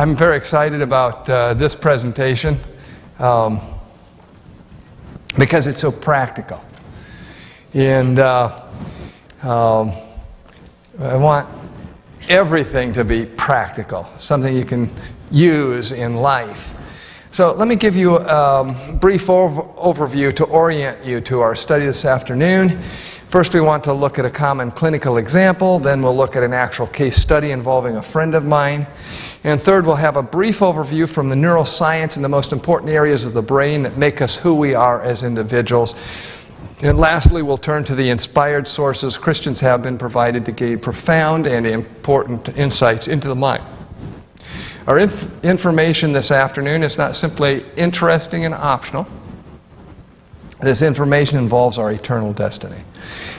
I'm very excited about uh, this presentation um, because it's so practical. And uh, um, I want everything to be practical, something you can use in life. So let me give you a brief over overview to orient you to our study this afternoon. First, we want to look at a common clinical example. Then, we'll look at an actual case study involving a friend of mine. And third, we'll have a brief overview from the neuroscience and the most important areas of the brain that make us who we are as individuals. And lastly, we'll turn to the inspired sources Christians have been provided to gain profound and important insights into the mind. Our inf information this afternoon is not simply interesting and optional. This information involves our eternal destiny.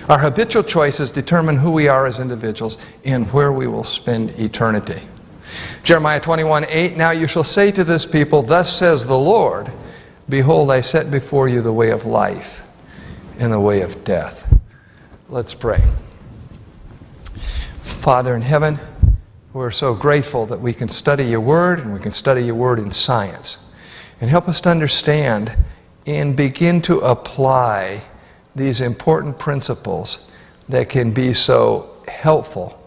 Our habitual choices determine who we are as individuals and where we will spend eternity. Jeremiah 21 8 Now you shall say to this people, Thus says the Lord, Behold, I set before you the way of life and the way of death. Let's pray. Father in heaven, we're so grateful that we can study your word and we can study your word in science. And help us to understand and begin to apply these important principles that can be so helpful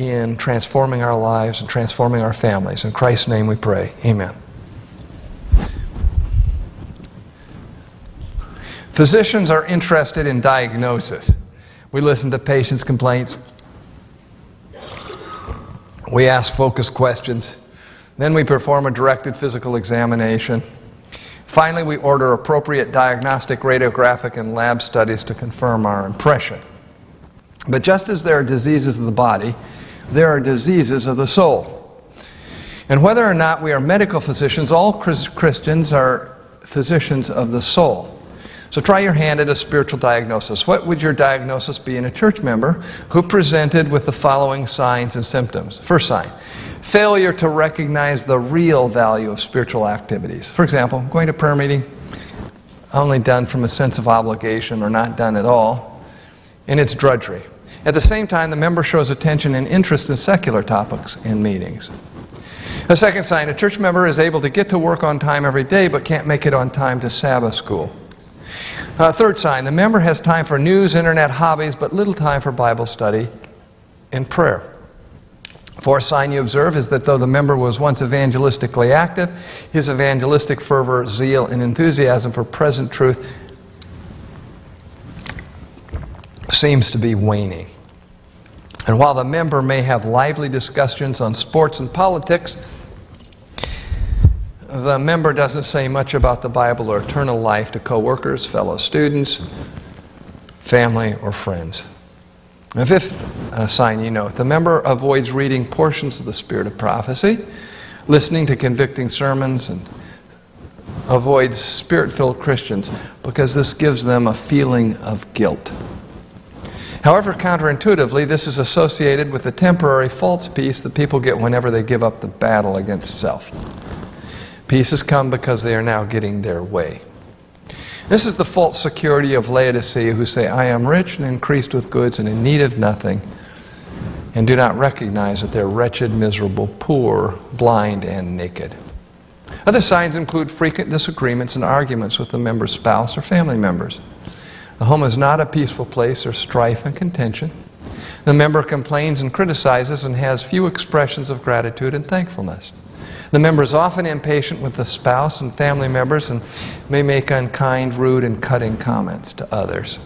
in transforming our lives and transforming our families. In Christ's name we pray. Amen. Physicians are interested in diagnosis. We listen to patients' complaints. We ask focused questions. Then we perform a directed physical examination. Finally, we order appropriate diagnostic, radiographic, and lab studies to confirm our impression. But just as there are diseases of the body, there are diseases of the soul. And whether or not we are medical physicians, all Christians are physicians of the soul. So try your hand at a spiritual diagnosis. What would your diagnosis be in a church member who presented with the following signs and symptoms? First sign failure to recognize the real value of spiritual activities. For example, going to prayer meeting, only done from a sense of obligation or not done at all, and it's drudgery. At the same time, the member shows attention and interest in secular topics in meetings. A second sign a church member is able to get to work on time every day but can't make it on time to Sabbath school. Uh, third sign the member has time for news, internet, hobbies, but little time for Bible study and prayer. Fourth sign you observe is that though the member was once evangelistically active, his evangelistic fervor, zeal, and enthusiasm for present truth seems to be waning. And while the member may have lively discussions on sports and politics, the member doesn't say much about the Bible or eternal life to coworkers, fellow students, family, or friends. The fifth uh, sign you note the member avoids reading portions of the Spirit of prophecy, listening to convicting sermons, and avoids spirit filled Christians because this gives them a feeling of guilt. However, counterintuitively, this is associated with the temporary false peace that people get whenever they give up the battle against self. Peace has come because they are now getting their way. This is the false security of Laodicea who say, I am rich and increased with goods and in need of nothing, and do not recognize that they're wretched, miserable, poor, blind, and naked. Other signs include frequent disagreements and arguments with the member's spouse or family members. The home is not a peaceful place, there's strife and contention. The member complains and criticizes and has few expressions of gratitude and thankfulness. The member is often impatient with the spouse and family members and may make unkind, rude, and cutting comments to others.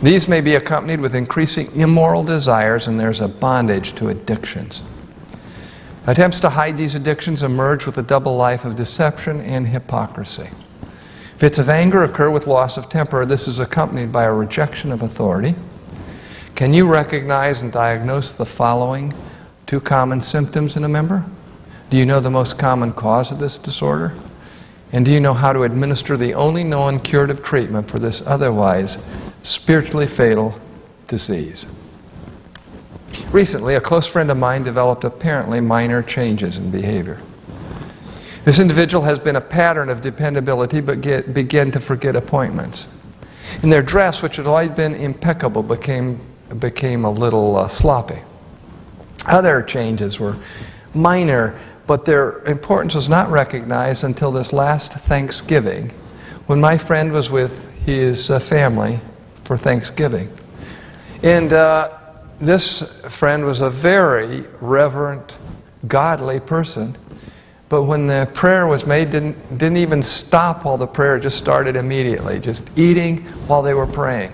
These may be accompanied with increasing immoral desires, and there's a bondage to addictions. Attempts to hide these addictions emerge with a double life of deception and hypocrisy. Fits of anger occur with loss of temper. This is accompanied by a rejection of authority. Can you recognize and diagnose the following two common symptoms in a member? Do you know the most common cause of this disorder? And do you know how to administer the only known curative treatment for this otherwise spiritually fatal disease? Recently, a close friend of mine developed apparently minor changes in behavior. This individual has been a pattern of dependability but get, began to forget appointments. And their dress, which had always been impeccable, became, became a little uh, sloppy. Other changes were minor but their importance was not recognized until this last Thanksgiving when my friend was with his uh, family for Thanksgiving. And uh, this friend was a very reverent, godly person. But when the prayer was made, didn't, didn't even stop while the prayer just started immediately, just eating while they were praying.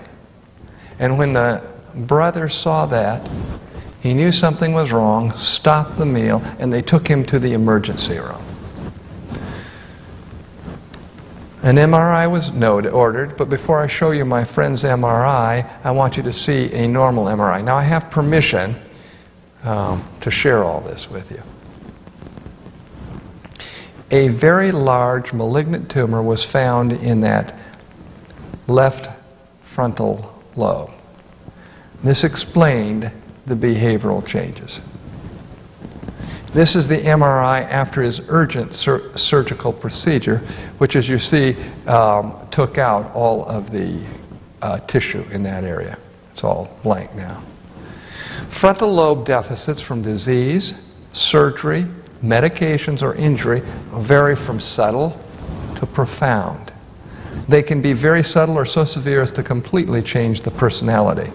And when the brother saw that, he knew something was wrong, stopped the meal, and they took him to the emergency room. An MRI was noted, ordered, but before I show you my friend's MRI, I want you to see a normal MRI. Now, I have permission um, to share all this with you. A very large malignant tumor was found in that left frontal lobe. This explained the behavioral changes. This is the MRI after his urgent sur surgical procedure, which, as you see, um, took out all of the uh, tissue in that area. It's all blank now. Frontal lobe deficits from disease, surgery, medications, or injury vary from subtle to profound. They can be very subtle or so severe as to completely change the personality.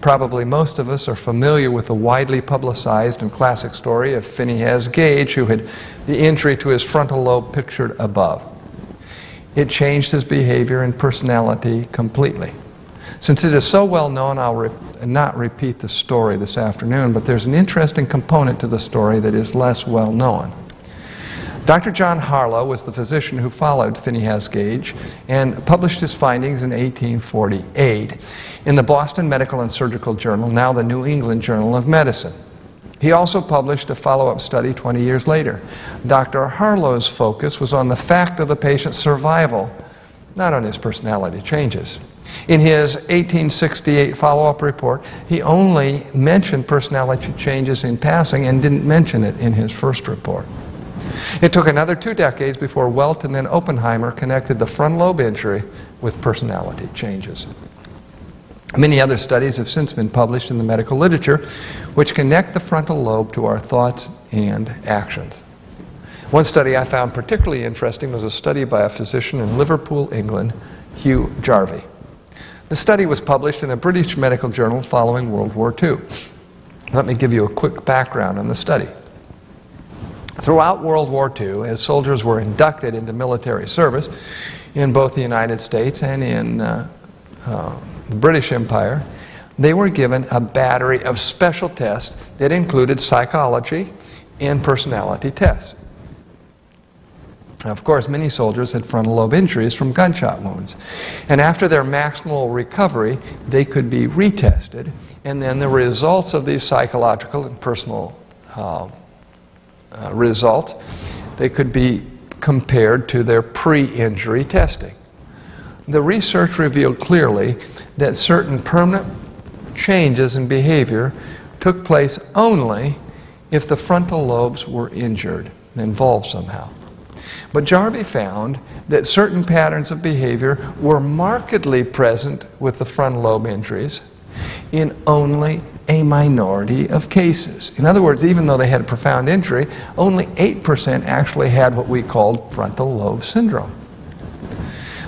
Probably most of us are familiar with the widely publicized and classic story of Phineas Gage, who had the injury to his frontal lobe pictured above. It changed his behavior and personality completely. Since it is so well known, I'll re not repeat the story this afternoon, but there's an interesting component to the story that is less well known. Dr. John Harlow was the physician who followed Phineas Gage and published his findings in 1848 in the Boston Medical and Surgical Journal, now the New England Journal of Medicine. He also published a follow up study 20 years later. Dr. Harlow's focus was on the fact of the patient's survival, not on his personality changes. In his 1868 follow up report, he only mentioned personality changes in passing and didn't mention it in his first report. It took another two decades before Welt and Oppenheimer connected the front lobe injury with personality changes. Many other studies have since been published in the medical literature which connect the frontal lobe to our thoughts and actions. One study I found particularly interesting was a study by a physician in Liverpool, England, Hugh Jarvie. The study was published in a British medical journal following World War II. Let me give you a quick background on the study. Throughout World War II, as soldiers were inducted into military service in both the United States and in uh, uh, the British Empire, they were given a battery of special tests that included psychology and personality tests. Of course, many soldiers had frontal lobe injuries from gunshot wounds. And after their maximal recovery, they could be retested, and then the results of these psychological and personal uh, uh, results, they could be compared to their pre-injury testing. The research revealed clearly that certain permanent changes in behavior took place only if the frontal lobes were injured, involved somehow. But Jarvie found that certain patterns of behavior were markedly present with the frontal lobe injuries in only a minority of cases. In other words, even though they had a profound injury, only 8% actually had what we called frontal lobe syndrome.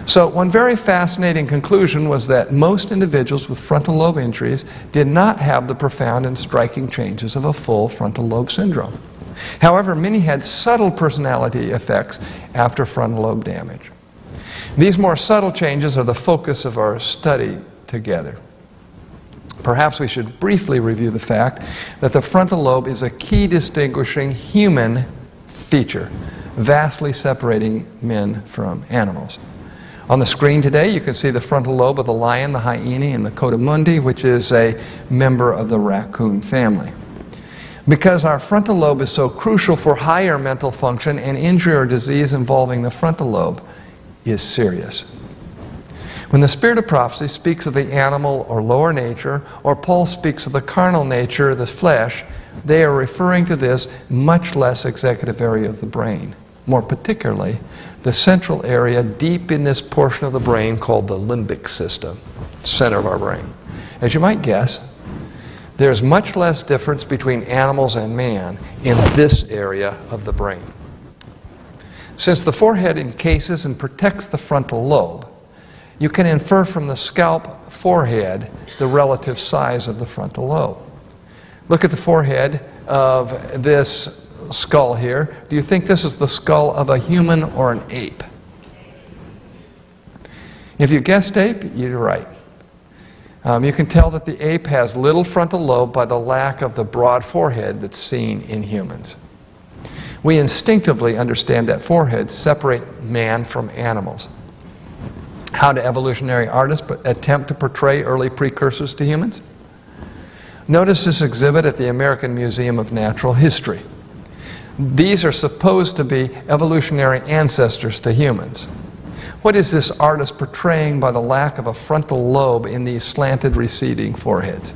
So, one very fascinating conclusion was that most individuals with frontal lobe injuries did not have the profound and striking changes of a full frontal lobe syndrome. However, many had subtle personality effects after frontal lobe damage. These more subtle changes are the focus of our study together. Perhaps we should briefly review the fact that the frontal lobe is a key distinguishing human feature, vastly separating men from animals. On the screen today, you can see the frontal lobe of the lion, the hyena, and the coatimundi, which is a member of the raccoon family. Because our frontal lobe is so crucial for higher mental function, and injury or disease involving the frontal lobe is serious. When the spirit of prophecy speaks of the animal or lower nature, or Paul speaks of the carnal nature, the flesh, they are referring to this much less executive area of the brain, more particularly the central area deep in this portion of the brain called the limbic system, center of our brain. As you might guess, There's much less difference between animals and man in this area of the brain. Since the forehead encases and protects the frontal lobe, you can infer from the scalp forehead the relative size of the frontal lobe. Look at the forehead of this skull here. Do you think this is the skull of a human or an ape? If you guessed ape, you're right. Um, you can tell that the ape has little frontal lobe by the lack of the broad forehead that's seen in humans. We instinctively understand that foreheads separate man from animals. How do evolutionary artists attempt to portray early precursors to humans? Notice this exhibit at the American Museum of Natural History. These are supposed to be evolutionary ancestors to humans. What is this artist portraying by the lack of a frontal lobe in these slanted receding foreheads?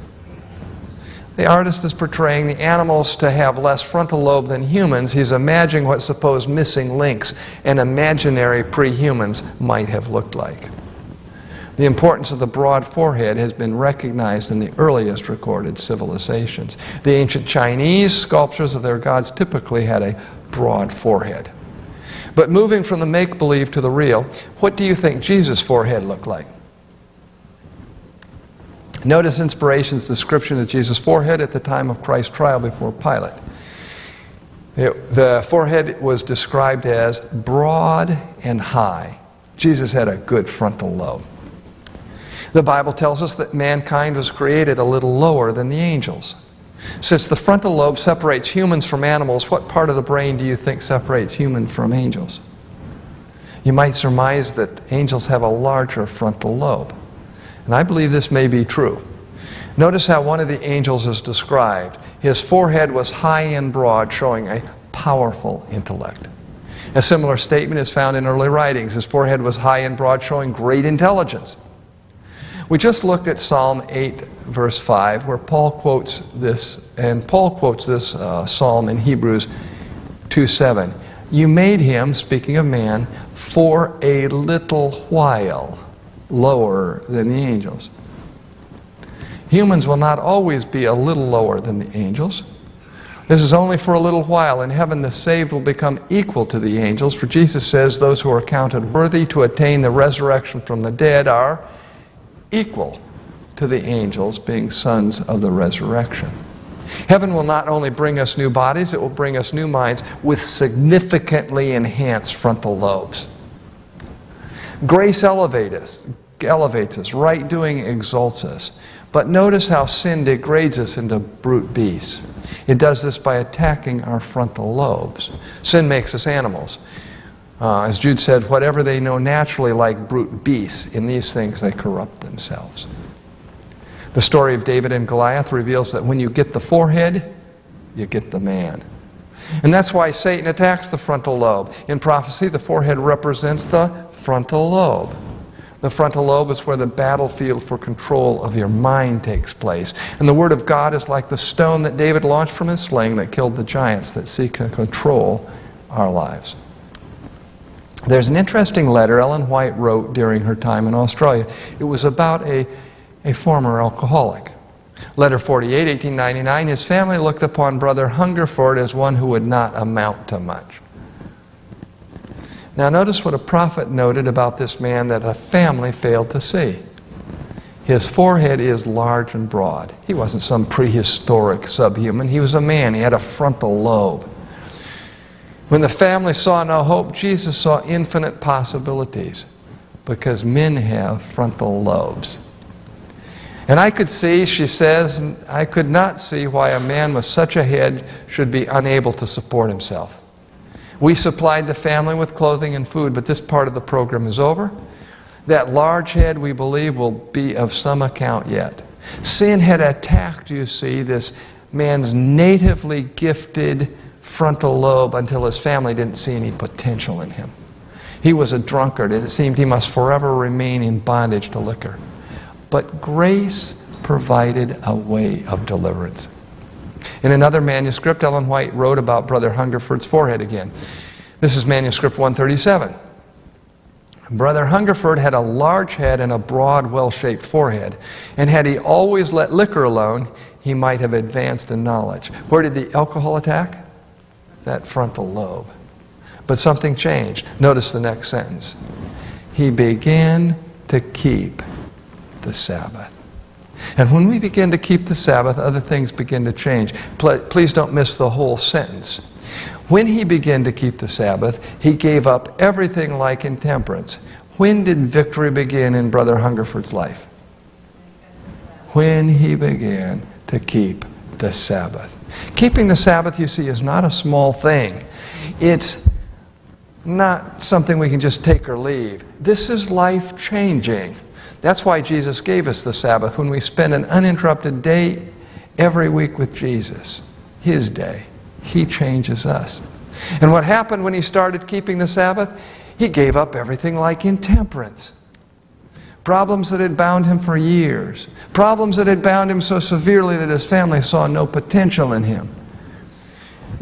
The artist is portraying the animals to have less frontal lobe than humans. He's imagining what supposed missing links and imaginary pre-humans might have looked like. The importance of the broad forehead has been recognized in the earliest recorded civilizations. The ancient Chinese sculptures of their gods typically had a broad forehead. But moving from the make believe to the real, what do you think Jesus' forehead looked like? Notice inspiration's description of Jesus' forehead at the time of Christ's trial before Pilate. It, the forehead was described as broad and high. Jesus had a good frontal lobe. The Bible tells us that mankind was created a little lower than the angels. Since the frontal lobe separates humans from animals, what part of the brain do you think separates human from angels? You might surmise that angels have a larger frontal lobe. And I believe this may be true. Notice how one of the angels is described. His forehead was high and broad, showing a powerful intellect. A similar statement is found in early writings. His forehead was high and broad, showing great intelligence. We just looked at Psalm 8, verse 5, where Paul quotes this, and Paul quotes this uh, psalm in Hebrews 2 7. You made him, speaking of man, for a little while lower than the angels. Humans will not always be a little lower than the angels. This is only for a little while. In heaven, the saved will become equal to the angels, for Jesus says those who are counted worthy to attain the resurrection from the dead are equal to the angels, being sons of the resurrection. Heaven will not only bring us new bodies, it will bring us new minds with significantly enhanced frontal lobes. Grace elevates us, elevates us, right doing exalts us. But notice how sin degrades us into brute beasts. It does this by attacking our frontal lobes. Sin makes us animals. Uh, as Jude said, whatever they know naturally like brute beasts, in these things they corrupt themselves. The story of David and Goliath reveals that when you get the forehead, you get the man. And that's why Satan attacks the frontal lobe. In prophecy, the forehead represents the frontal lobe. The frontal lobe is where the battlefield for control of your mind takes place. And the Word of God is like the stone that David launched from his sling that killed the giants that seek to control our lives. There's an interesting letter Ellen White wrote during her time in Australia. It was about a, a former alcoholic. Letter 48, 1899, his family looked upon Brother Hungerford as one who would not amount to much. Now, notice what a prophet noted about this man that a family failed to see. His forehead is large and broad. He wasn't some prehistoric subhuman, he was a man. He had a frontal lobe. When the family saw no hope, Jesus saw infinite possibilities because men have frontal lobes. And I could see, she says, I could not see why a man with such a head should be unable to support himself. We supplied the family with clothing and food, but this part of the program is over. That large head, we believe, will be of some account yet. Sin had attacked, you see, this man's natively gifted frontal lobe until his family didn't see any potential in him. He was a drunkard, and it seemed he must forever remain in bondage to liquor. But grace provided a way of deliverance. In another manuscript, Ellen White wrote about Brother Hungerford's forehead again. This is manuscript 137. Brother Hungerford had a large head and a broad, well shaped forehead, and had he always let liquor alone, he might have advanced in knowledge. Where did the alcohol attack? That frontal lobe. But something changed. Notice the next sentence. He began to keep the Sabbath. And when we begin to keep the Sabbath, other things begin to change. Please don't miss the whole sentence. When he began to keep the Sabbath, he gave up everything like intemperance. When did victory begin in Brother Hungerford's life? When he began to keep the Sabbath. Keeping the Sabbath, you see, is not a small thing. It's not something we can just take or leave. This is life changing. That's why Jesus gave us the Sabbath when we spend an uninterrupted day every week with Jesus, His day. He changes us. And what happened when He started keeping the Sabbath? He gave up everything like intemperance. Problems that had bound him for years, problems that had bound him so severely that his family saw no potential in him,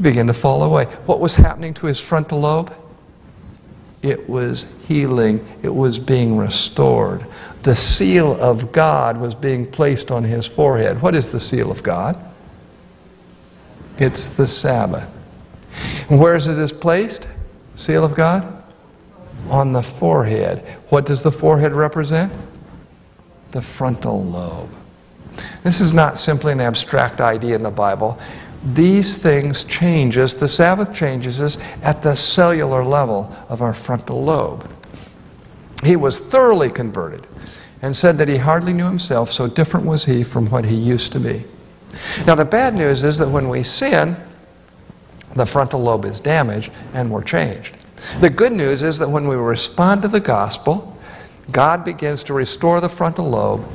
began to fall away. What was happening to his frontal lobe? It was healing, it was being restored. The seal of God was being placed on his forehead. What is the seal of God? It's the Sabbath. And where is it placed? Seal of God? On the forehead. What does the forehead represent? The frontal lobe. This is not simply an abstract idea in the Bible these things change us, the Sabbath changes us at the cellular level of our frontal lobe. He was thoroughly converted and said that he hardly knew himself, so different was he from what he used to be. Now, the bad news is that when we sin, the frontal lobe is damaged and we're changed. The good news is that when we respond to the gospel, God begins to restore the frontal lobe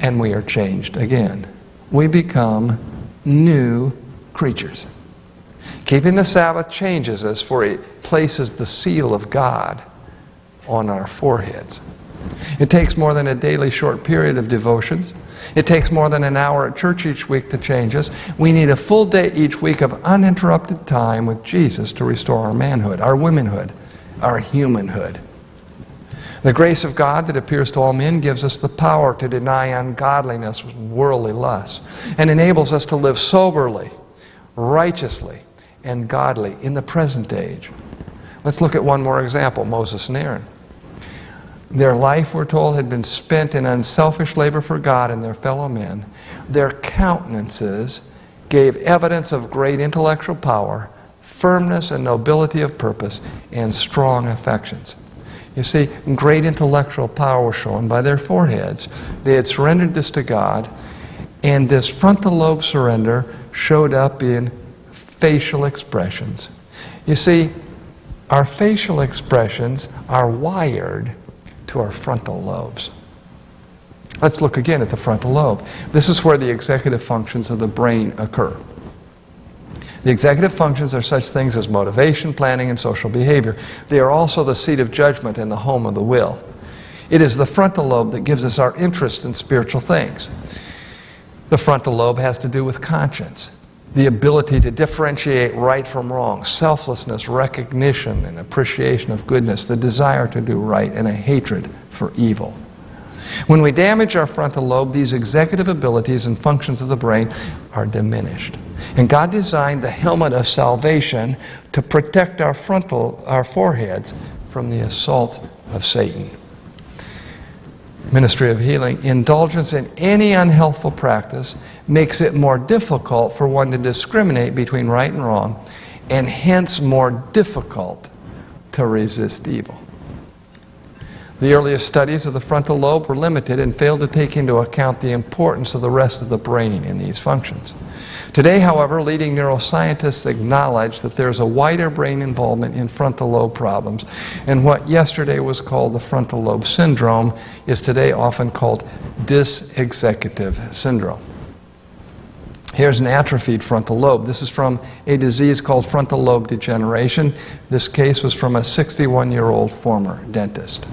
and we are changed again. We become new creatures. Keeping the Sabbath changes us, for it places the seal of God on our foreheads. It takes more than a daily short period of devotions. It takes more than an hour at church each week to change us. We need a full day each week of uninterrupted time with Jesus to restore our manhood, our womanhood, our humanhood. The grace of God that appears to all men gives us the power to deny ungodliness and worldly lusts and enables us to live soberly righteously and godly in the present age. Let's look at one more example Moses and Aaron. Their life, we're told, had been spent in unselfish labor for God and their fellow men. Their countenances gave evidence of great intellectual power, firmness and nobility of purpose, and strong affections. You see, great intellectual power was shown by their foreheads. They had surrendered this to God, and this frontal lobe surrender showed up in facial expressions. You see, our facial expressions are wired our frontal lobes. Let's look again at the frontal lobe. This is where the executive functions of the brain occur. The executive functions are such things as motivation, planning, and social behavior. They are also the seat of judgment and the home of the will. It is the frontal lobe that gives us our interest in spiritual things. The frontal lobe has to do with conscience, the ability to differentiate right from wrong, selflessness, recognition, and appreciation of goodness, the desire to do right, and a hatred for evil. When we damage our frontal lobe, these executive abilities and functions of the brain are diminished. And God designed the helmet of salvation to protect our frontal, our foreheads from the assault of Satan ministry of healing, indulgence in any unhealthful practice makes it more difficult for one to discriminate between right and wrong, and hence more difficult to resist evil. The earliest studies of the frontal lobe were limited and failed to take into account the importance of the rest of the brain in these functions. Today, however, leading neuroscientists acknowledge that there's a wider brain involvement in frontal lobe problems, and what yesterday was called the frontal lobe syndrome is today often called dysexecutive syndrome. Here's an atrophied frontal lobe. This is from a disease called frontal lobe degeneration. This case was from a 61 year old former dentist.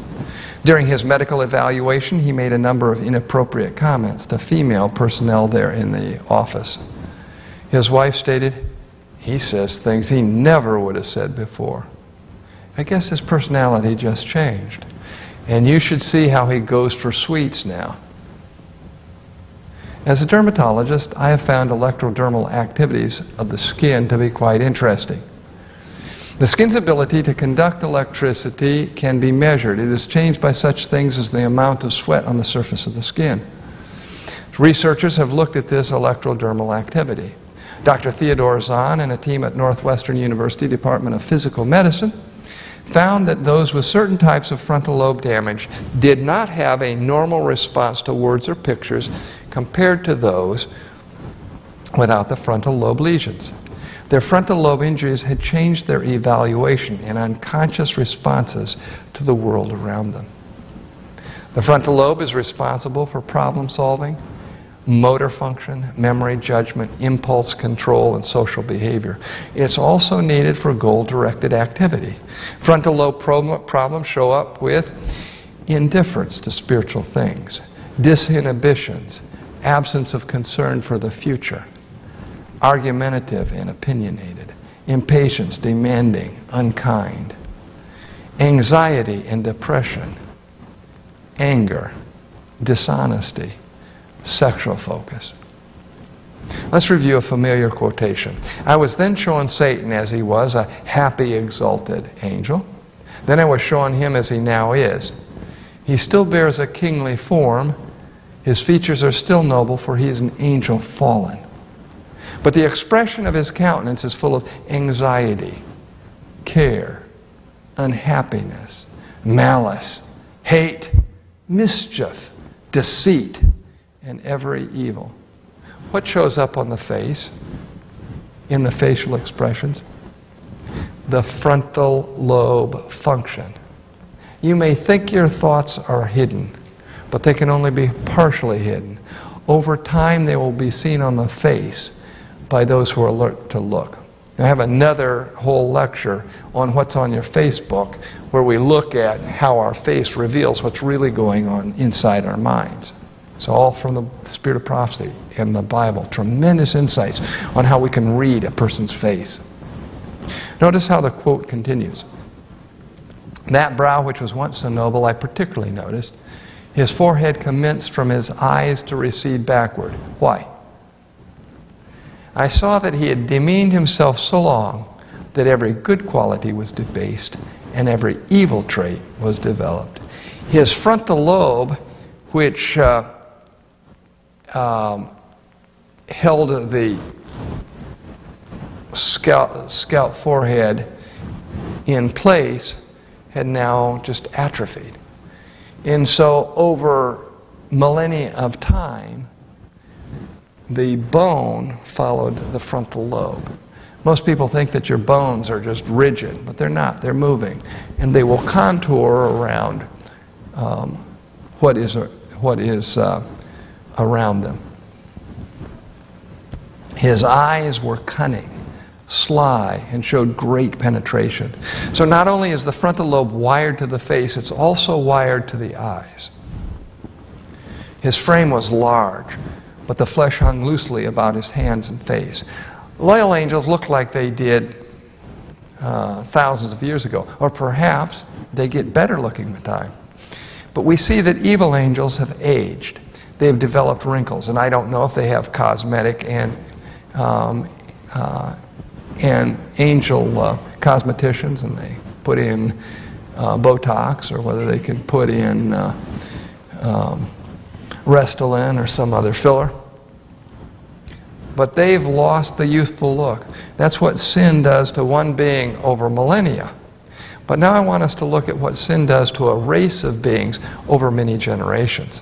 During his medical evaluation, he made a number of inappropriate comments to female personnel there in the office. His wife stated, He says things he never would have said before. I guess his personality just changed. And you should see how he goes for sweets now. As a dermatologist, I have found electrodermal activities of the skin to be quite interesting. The skin's ability to conduct electricity can be measured. It is changed by such things as the amount of sweat on the surface of the skin. Researchers have looked at this electrodermal activity. Dr. Theodore Zahn and a team at Northwestern University Department of Physical Medicine found that those with certain types of frontal lobe damage did not have a normal response to words or pictures compared to those without the frontal lobe lesions. Their frontal lobe injuries had changed their evaluation and unconscious responses to the world around them. The frontal lobe is responsible for problem solving, motor function, memory, judgment, impulse control, and social behavior. It's also needed for goal directed activity. Frontal lobe problems show up with indifference to spiritual things, disinhibitions, absence of concern for the future, argumentative and opinionated, impatience, demanding, unkind, anxiety and depression, anger, dishonesty sexual focus. Let's review a familiar quotation. I was then shown Satan as he was, a happy, exalted angel. Then I was shown him as he now is. He still bears a kingly form. His features are still noble, for he is an angel fallen. But the expression of his countenance is full of anxiety, care, unhappiness, malice, hate, mischief, deceit, and every evil. What shows up on the face, in the facial expressions? The frontal lobe function. You may think your thoughts are hidden, but they can only be partially hidden. Over time, they will be seen on the face by those who are alert to look. I have another whole lecture on what's on your Facebook where we look at how our face reveals what's really going on inside our minds. It's all from the spirit of prophecy in the Bible. Tremendous insights on how we can read a person's face. Notice how the quote continues. That brow which was once so noble, I particularly noticed. His forehead commenced from his eyes to recede backward. Why? I saw that he had demeaned himself so long that every good quality was debased and every evil trait was developed. His frontal lobe, which uh, um, held the scalp, scalp forehead in place had now just atrophied. And so, over millennia of time, the bone followed the frontal lobe. Most people think that your bones are just rigid, but they're not. They're moving. And they will contour around um, what is, what is uh, around them. His eyes were cunning, sly, and showed great penetration. So not only is the frontal lobe wired to the face, it's also wired to the eyes. His frame was large, but the flesh hung loosely about his hands and face. Loyal angels look like they did uh, thousands of years ago, or perhaps they get better looking with time. But we see that evil angels have aged they've developed wrinkles. And I don't know if they have cosmetic and, um, uh, and angel uh, cosmeticians and they put in uh, Botox or whether they can put in uh, um, Restylane or some other filler. But they've lost the youthful look. That's what sin does to one being over millennia. But now I want us to look at what sin does to a race of beings over many generations.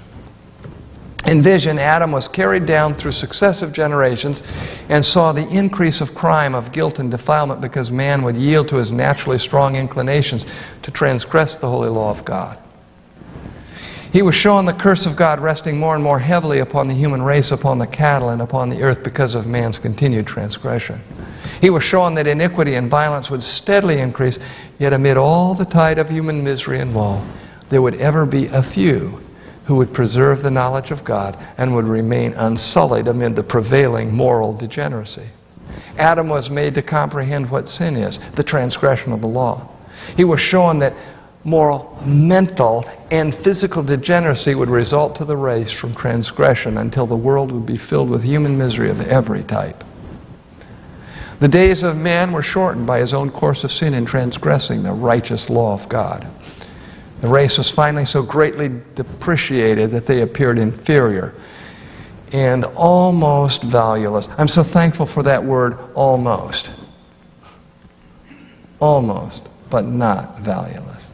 In vision, Adam was carried down through successive generations and saw the increase of crime, of guilt, and defilement because man would yield to his naturally strong inclinations to transgress the holy law of God. He was shown the curse of God resting more and more heavily upon the human race, upon the cattle, and upon the earth because of man's continued transgression. He was shown that iniquity and violence would steadily increase, yet amid all the tide of human misery and woe, there would ever be a few who would preserve the knowledge of God and would remain unsullied amid the prevailing moral degeneracy. Adam was made to comprehend what sin is, the transgression of the law. He was shown that moral, mental, and physical degeneracy would result to the race from transgression until the world would be filled with human misery of every type. The days of man were shortened by his own course of sin in transgressing the righteous law of God. The race was finally so greatly depreciated that they appeared inferior and almost valueless. I'm so thankful for that word, almost. Almost, but not valueless.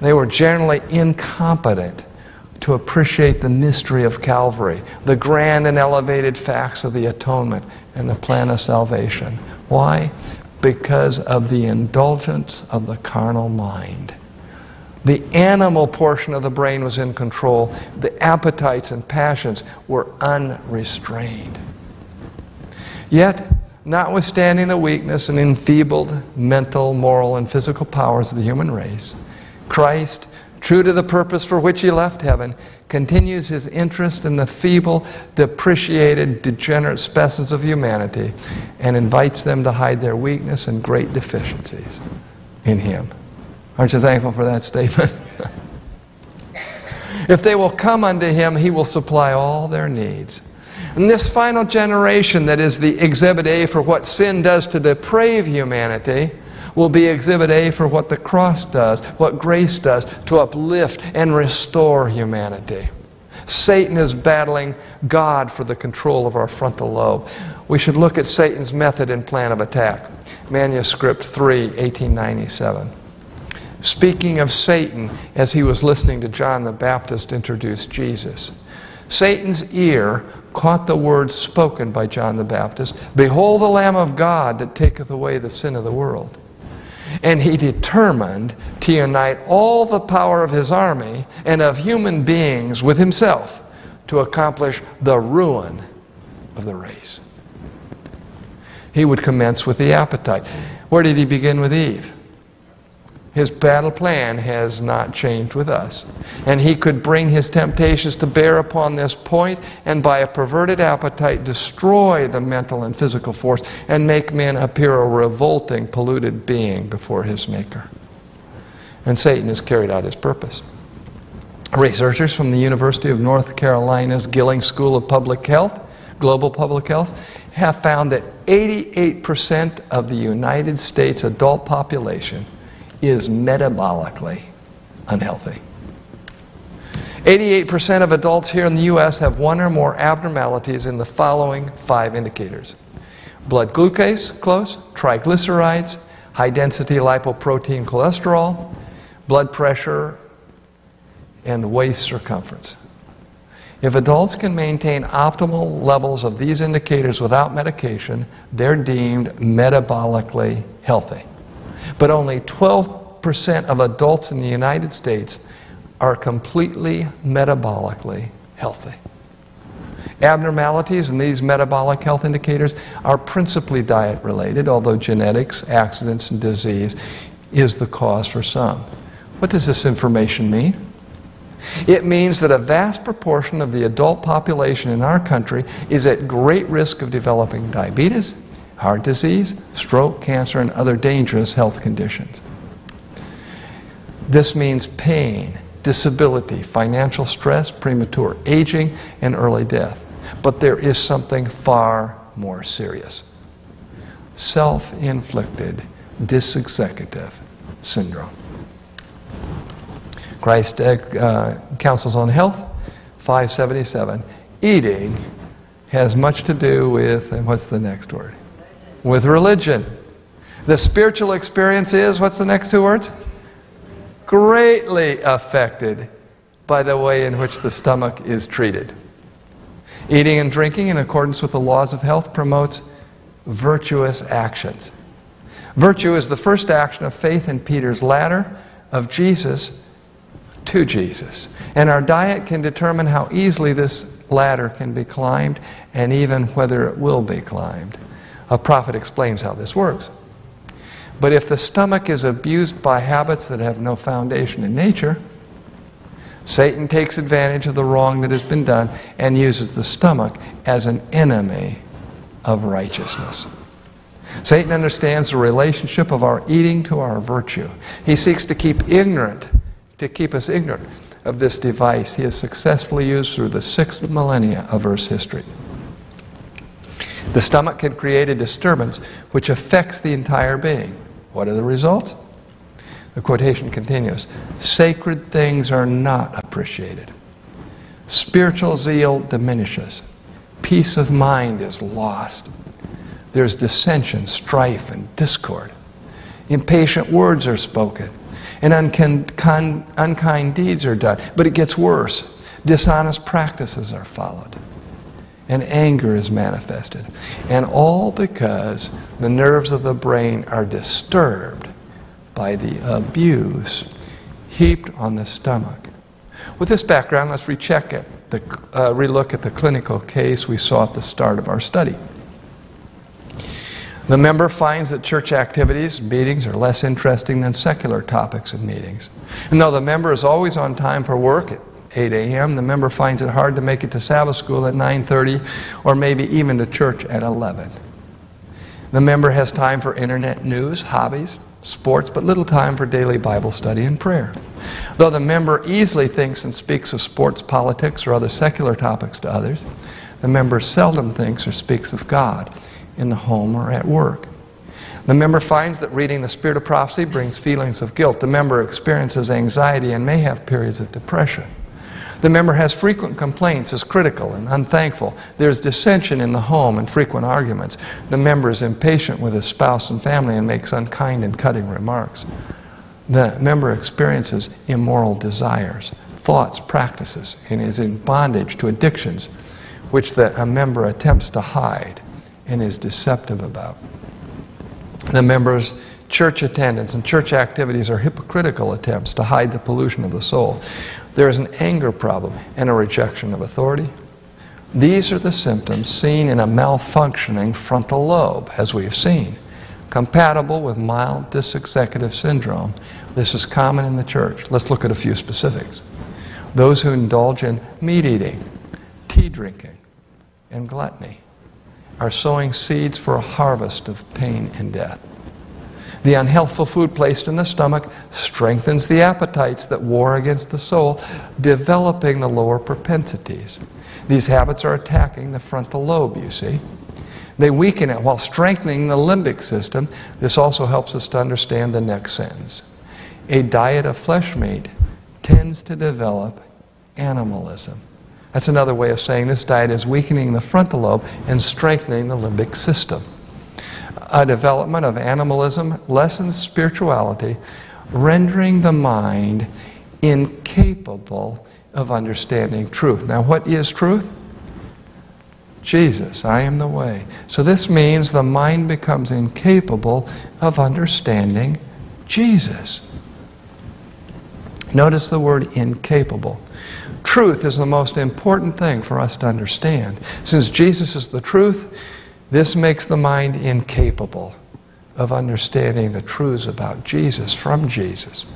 They were generally incompetent to appreciate the mystery of Calvary, the grand and elevated facts of the atonement and the plan of salvation. Why? Because of the indulgence of the carnal mind. The animal portion of the brain was in control. The appetites and passions were unrestrained. Yet, notwithstanding the weakness and enfeebled mental, moral, and physical powers of the human race, Christ, true to the purpose for which he left heaven, continues his interest in the feeble, depreciated, degenerate specimens of humanity and invites them to hide their weakness and great deficiencies in him. Aren't you thankful for that statement? if they will come unto him, he will supply all their needs. And this final generation, that is the exhibit A for what sin does to deprave humanity, will be exhibit A for what the cross does, what grace does to uplift and restore humanity. Satan is battling God for the control of our frontal lobe. We should look at Satan's method and plan of attack. Manuscript 3, 1897. Speaking of Satan as he was listening to John the Baptist introduce Jesus, Satan's ear caught the words spoken by John the Baptist Behold the Lamb of God that taketh away the sin of the world. And he determined to unite all the power of his army and of human beings with himself to accomplish the ruin of the race. He would commence with the appetite. Where did he begin with Eve? His battle plan has not changed with us. And he could bring his temptations to bear upon this point and by a perverted appetite destroy the mental and physical force and make men appear a revolting, polluted being before his maker. And Satan has carried out his purpose. Researchers from the University of North Carolina's Gillings School of Public Health, Global Public Health, have found that 88% of the United States adult population is metabolically unhealthy. 88% of adults here in the U.S. have one or more abnormalities in the following five indicators blood glucose, close, triglycerides, high density lipoprotein cholesterol, blood pressure, and waist circumference. If adults can maintain optimal levels of these indicators without medication, they're deemed metabolically healthy but only 12% of adults in the United States are completely metabolically healthy. Abnormalities in these metabolic health indicators are principally diet related, although genetics, accidents, and disease is the cause for some. What does this information mean? It means that a vast proportion of the adult population in our country is at great risk of developing diabetes, heart disease, stroke, cancer, and other dangerous health conditions. This means pain, disability, financial stress, premature aging, and early death. But there is something far more serious self inflicted dysexecutive syndrome. Christ uh, Counsels on Health, 577. Eating has much to do with, and what's the next word? With religion. The spiritual experience is, what's the next two words? Greatly affected by the way in which the stomach is treated. Eating and drinking in accordance with the laws of health promotes virtuous actions. Virtue is the first action of faith in Peter's ladder of Jesus to Jesus. And our diet can determine how easily this ladder can be climbed and even whether it will be climbed. A prophet explains how this works. But if the stomach is abused by habits that have no foundation in nature, Satan takes advantage of the wrong that has been done and uses the stomach as an enemy of righteousness. Satan understands the relationship of our eating to our virtue. He seeks to keep ignorant, to keep us ignorant of this device he has successfully used through the six millennia of Earth's history. The stomach can create a disturbance which affects the entire being. What are the results? The quotation continues Sacred things are not appreciated. Spiritual zeal diminishes. Peace of mind is lost. There's dissension, strife, and discord. Impatient words are spoken, and unkind, unkind deeds are done. But it gets worse. Dishonest practices are followed, and anger is manifested. And all because the nerves of the brain are disturbed by the abuse heaped on the stomach. With this background, let's recheck it, the, uh, relook at the clinical case we saw at the start of our study. The member finds that church activities, meetings, are less interesting than secular topics and meetings. And though the member is always on time for work 8 a.m., the member finds it hard to make it to Sabbath school at 9.30 or maybe even to church at 11. The member has time for internet news, hobbies, sports, but little time for daily Bible study and prayer. Though the member easily thinks and speaks of sports, politics, or other secular topics to others, the member seldom thinks or speaks of God in the home or at work. The member finds that reading the Spirit of Prophecy brings feelings of guilt. The member experiences anxiety and may have periods of depression. The member has frequent complaints, is critical and unthankful. There's dissension in the home and frequent arguments. The member is impatient with his spouse and family and makes unkind and cutting remarks. The member experiences immoral desires, thoughts, practices, and is in bondage to addictions, which the, a member attempts to hide and is deceptive about. The members' church attendance and church activities are hypocritical attempts to hide the pollution of the soul. There is an anger problem and a rejection of authority. These are the symptoms seen in a malfunctioning frontal lobe, as we've seen, compatible with mild dysexecutive syndrome. This is common in the church. Let's look at a few specifics. Those who indulge in meat eating, tea drinking, and gluttony are sowing seeds for a harvest of pain and death. The unhealthful food placed in the stomach strengthens the appetites that war against the soul, developing the lower propensities. These habits are attacking the frontal lobe, you see. They weaken it while strengthening the limbic system. This also helps us to understand the next sentence. A diet of flesh meat tends to develop animalism. That's another way of saying this diet is weakening the frontal lobe and strengthening the limbic system. A development of animalism lessens spirituality, rendering the mind incapable of understanding truth. Now, what is truth? Jesus, I am the way. So this means the mind becomes incapable of understanding Jesus. Notice the word incapable. Truth is the most important thing for us to understand. Since Jesus is the truth, this makes the mind incapable of understanding the truths about Jesus from Jesus.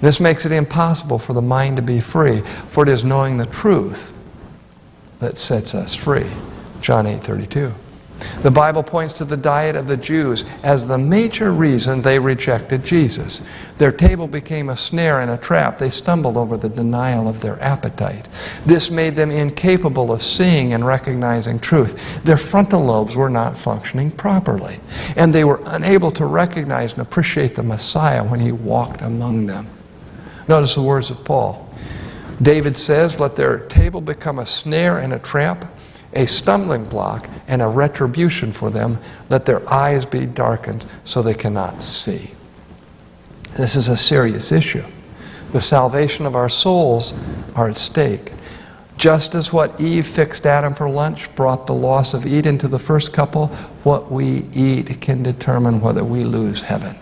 This makes it impossible for the mind to be free, for it is knowing the truth that sets us free. John 8 32. The Bible points to the diet of the Jews as the major reason they rejected Jesus. Their table became a snare and a trap. They stumbled over the denial of their appetite. This made them incapable of seeing and recognizing truth. Their frontal lobes were not functioning properly, and they were unable to recognize and appreciate the Messiah when he walked among them. Notice the words of Paul. David says, Let their table become a snare and a trap a stumbling block and a retribution for them. Let their eyes be darkened so they cannot see. This is a serious issue. The salvation of our souls are at stake. Just as what Eve fixed Adam for lunch brought the loss of Eden to the first couple, what we eat can determine whether we lose heaven.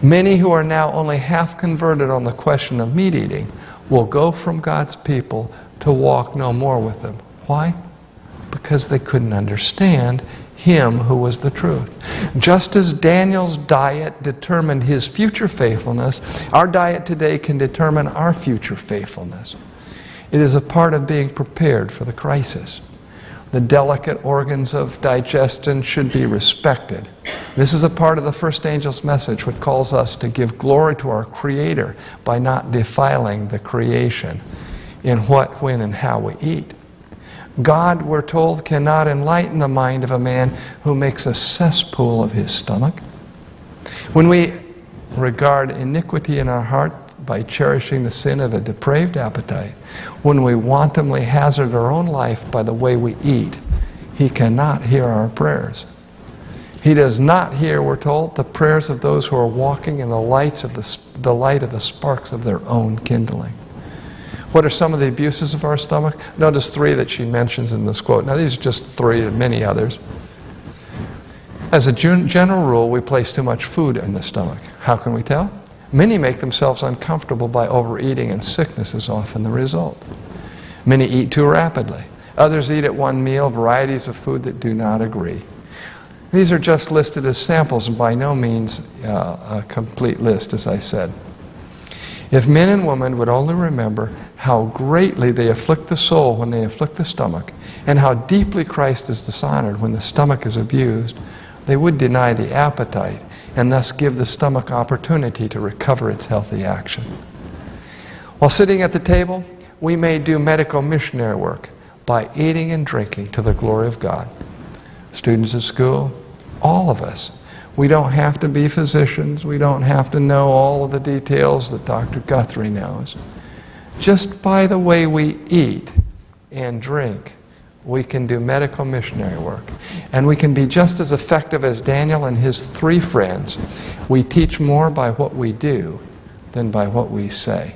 Many who are now only half converted on the question of meat eating will go from God's people to walk no more with them. Why? Because they couldn't understand him who was the truth. Just as Daniel's diet determined his future faithfulness, our diet today can determine our future faithfulness. It is a part of being prepared for the crisis. The delicate organs of digestion should be respected. This is a part of the first angel's message, which calls us to give glory to our Creator by not defiling the creation in what, when, and how we eat. God, we're told, cannot enlighten the mind of a man who makes a cesspool of his stomach. When we regard iniquity in our heart by cherishing the sin of a depraved appetite, when we wantonly hazard our own life by the way we eat, He cannot hear our prayers. He does not hear, we're told, the prayers of those who are walking in the lights of the, the light of the sparks of their own kindling. What are some of the abuses of our stomach? Notice three that she mentions in this quote. Now, these are just three and many others. As a general rule, we place too much food in the stomach. How can we tell? Many make themselves uncomfortable by overeating, and sickness is often the result. Many eat too rapidly. Others eat at one meal varieties of food that do not agree. These are just listed as samples and by no means uh, a complete list, as I said. If men and women would only remember how greatly they afflict the soul when they afflict the stomach, and how deeply Christ is dishonored when the stomach is abused, they would deny the appetite and thus give the stomach opportunity to recover its healthy action. While sitting at the table, we may do medical missionary work by eating and drinking to the glory of God. Students at school, all of us. We don't have to be physicians. We don't have to know all of the details that Dr. Guthrie knows. Just by the way we eat and drink, we can do medical missionary work. And we can be just as effective as Daniel and his three friends. We teach more by what we do than by what we say.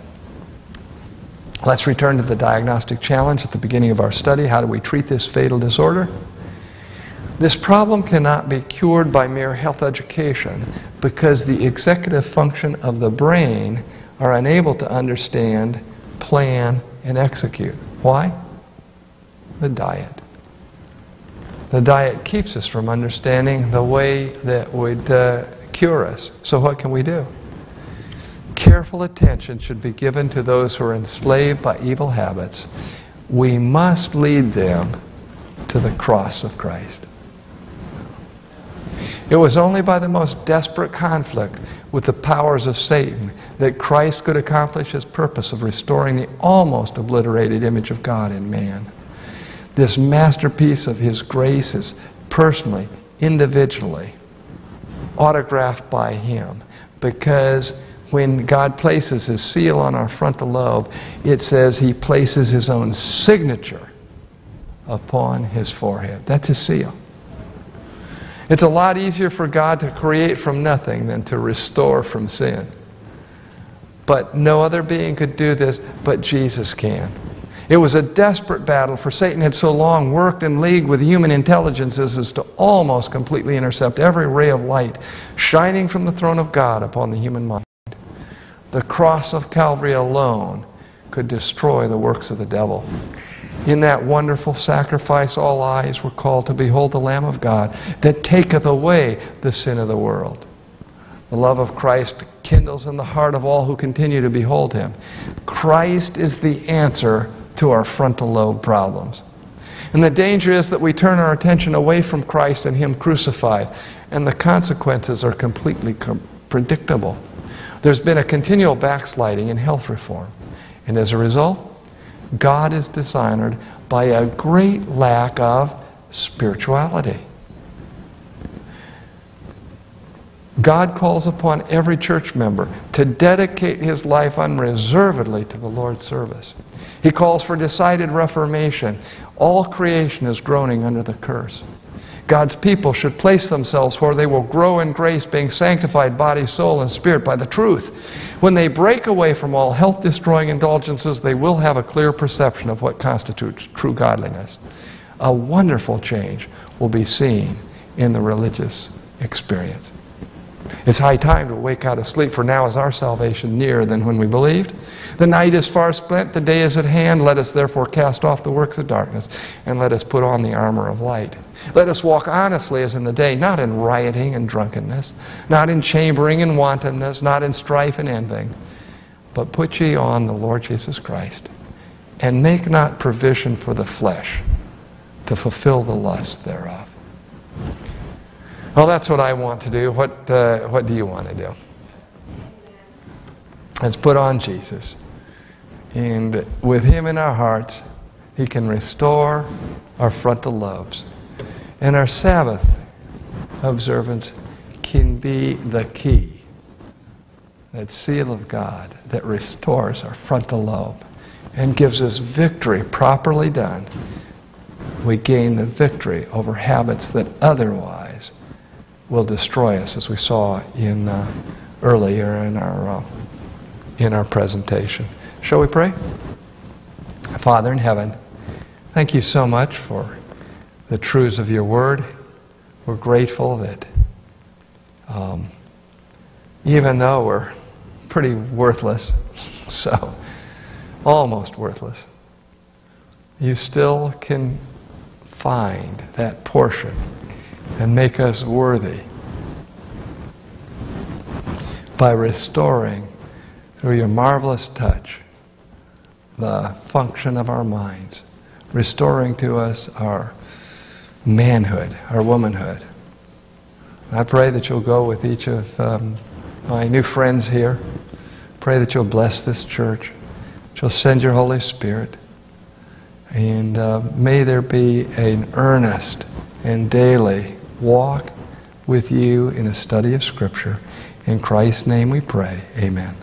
Let's return to the diagnostic challenge at the beginning of our study. How do we treat this fatal disorder? This problem cannot be cured by mere health education because the executive function of the brain are unable to understand, plan, and execute. Why? the diet. The diet keeps us from understanding the way that would uh, cure us. So, what can we do? Careful attention should be given to those who are enslaved by evil habits. We must lead them to the cross of Christ. It was only by the most desperate conflict with the powers of Satan that Christ could accomplish his purpose of restoring the almost obliterated image of God in man. This masterpiece of His grace is personally, individually, autographed by Him. Because when God places His seal on our frontal lobe, it says He places His own signature upon His forehead. That's His seal. It's a lot easier for God to create from nothing than to restore from sin. But no other being could do this, but Jesus can. It was a desperate battle, for Satan had so long worked in league with human intelligences as to almost completely intercept every ray of light shining from the throne of God upon the human mind. The cross of Calvary alone could destroy the works of the devil. In that wonderful sacrifice, all eyes were called to behold the Lamb of God that taketh away the sin of the world. The love of Christ kindles in the heart of all who continue to behold him. Christ is the answer to our frontal lobe problems. And the danger is that we turn our attention away from Christ and Him crucified, and the consequences are completely predictable. There's been a continual backsliding in health reform, and as a result, God is dishonored by a great lack of spirituality. God calls upon every church member to dedicate his life unreservedly to the Lord's service. He calls for decided reformation. All creation is groaning under the curse. God's people should place themselves where they will grow in grace, being sanctified body, soul, and spirit by the truth. When they break away from all health destroying indulgences, they will have a clear perception of what constitutes true godliness. A wonderful change will be seen in the religious experience. It's high time to wake out of sleep, for now is our salvation nearer than when we believed. The night is far spent, the day is at hand. Let us therefore cast off the works of darkness, and let us put on the armor of light. Let us walk honestly as in the day, not in rioting and drunkenness, not in chambering and wantonness, not in strife and envying, but put ye on the Lord Jesus Christ, and make not provision for the flesh to fulfill the lust thereof. Well, that's what I want to do. What, uh, what do you want to do? Let's put on Jesus. And with Him in our hearts, He can restore our frontal lobes. And our Sabbath observance can be the key, that seal of God that restores our frontal lobe and gives us victory properly done. We gain the victory over habits that otherwise will destroy us, as we saw in uh, earlier in our uh, in our presentation. Shall we pray? Father in heaven, thank you so much for the truths of your word. We're grateful that um, even though we're pretty worthless, so almost worthless, you still can find that portion and make us worthy by restoring through your marvelous touch the function of our minds, restoring to us our manhood, our womanhood. I pray that you'll go with each of um, my new friends here. Pray that you'll bless this church. That you'll send your Holy Spirit. And uh, may there be an earnest and daily walk with you in a study of Scripture. In Christ's name we pray. Amen.